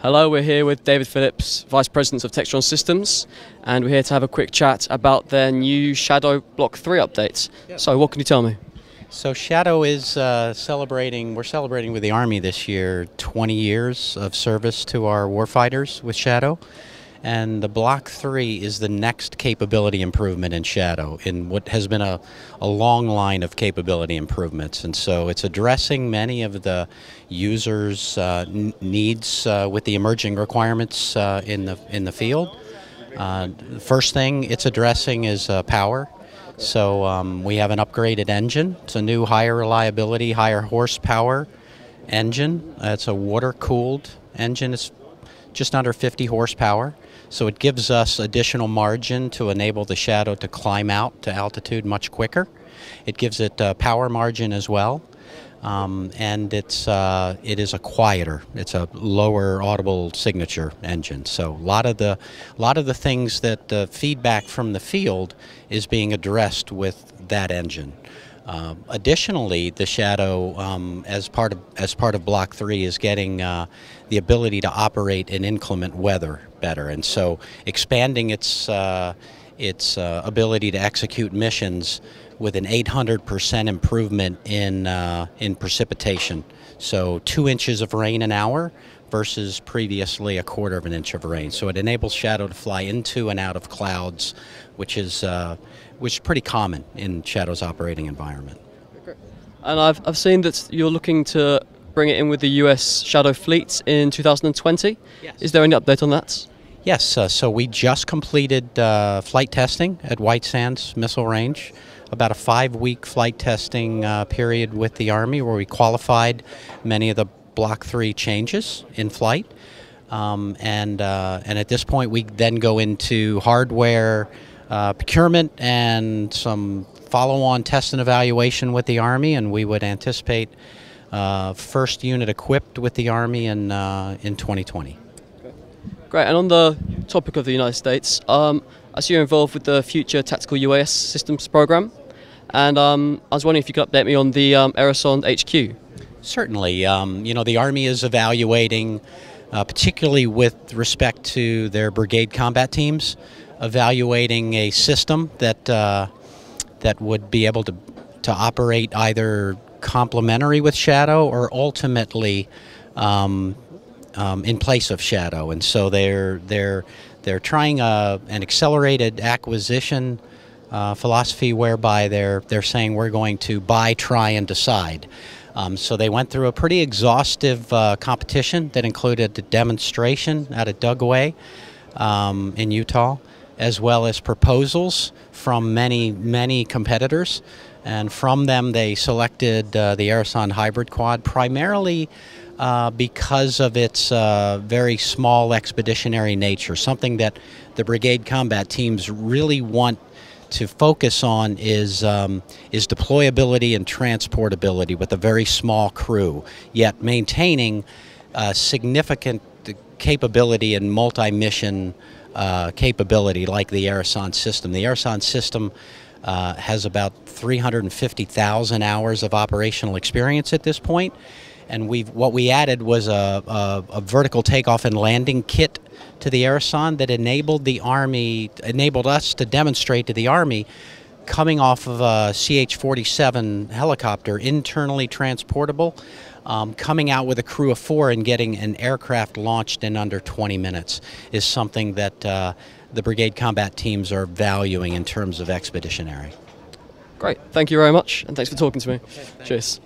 Hello, we're here with David Phillips, Vice President of Textron Systems, and we're here to have a quick chat about their new Shadow Block 3 updates. So, what can you tell me? So Shadow is uh, celebrating, we're celebrating with the Army this year 20 years of service to our warfighters with Shadow. And the Block 3 is the next capability improvement in Shadow in what has been a, a long line of capability improvements. And so it's addressing many of the users' uh, needs uh, with the emerging requirements uh, in, the, in the field. Uh, the first thing it's addressing is uh, power. So um, we have an upgraded engine. It's a new higher reliability, higher horsepower engine. Uh, it's a water cooled engine. It's just under 50 horsepower. So it gives us additional margin to enable the shadow to climb out to altitude much quicker. It gives it uh, power margin as well. Um, and it's uh, it is a quieter. It's a lower audible signature engine. So a lot of the lot of the things that the feedback from the field is being addressed with that engine. Uh, additionally, the Shadow, um, as part of as part of Block Three, is getting uh, the ability to operate in inclement weather better, and so expanding its uh, its uh, ability to execute missions with an 800% improvement in uh, in precipitation. So two inches of rain an hour versus previously a quarter of an inch of rain. So it enables Shadow to fly into and out of clouds, which is uh, which is pretty common in Shadow's operating environment. And I've, I've seen that you're looking to bring it in with the US Shadow fleet in 2020. Yes. Is there any update on that? Yes, uh, so we just completed uh, flight testing at White Sands Missile Range. About a five week flight testing uh, period with the Army where we qualified many of the Block 3 changes in flight. Um, and, uh, and at this point, we then go into hardware uh, procurement and some follow on test and evaluation with the Army, and we would anticipate uh, first unit equipped with the Army in, in 2020. Great. And on the topic of the United States, um, I see you're involved with the Future Tactical UAS Systems program, and um, I was wondering if you could update me on the um, HQ. Certainly. Um, you know, the Army is evaluating, uh, particularly with respect to their brigade combat teams, evaluating a system that uh, that would be able to to operate either complementary with Shadow or ultimately um, um, in place of Shadow, and so they're they're they're trying a, an accelerated acquisition uh, philosophy whereby they're they're saying we're going to buy, try, and decide. Um, so they went through a pretty exhaustive uh, competition that included a demonstration out at Dugway um, in Utah, as well as proposals from many many competitors, and from them they selected uh, the Aerosonde Hybrid Quad primarily uh, because of its uh, very small expeditionary nature. Something that the brigade combat teams really want to focus on is um, is deployability and transportability with a very small crew, yet maintaining significant capability and multi-mission uh, capability like the Aerosonde system. The Aerosonde system uh, has about 350,000 hours of operational experience at this point and we what we added was a, a, a, vertical takeoff and landing kit to the Aerosonde that enabled the Army, enabled us to demonstrate to the Army coming off of a CH-47 helicopter, internally transportable, um, coming out with a crew of four and getting an aircraft launched in under 20 minutes is something that uh, the brigade combat teams are valuing in terms of expeditionary. Great, thank you very much, and thanks for talking to me. Okay, Cheers.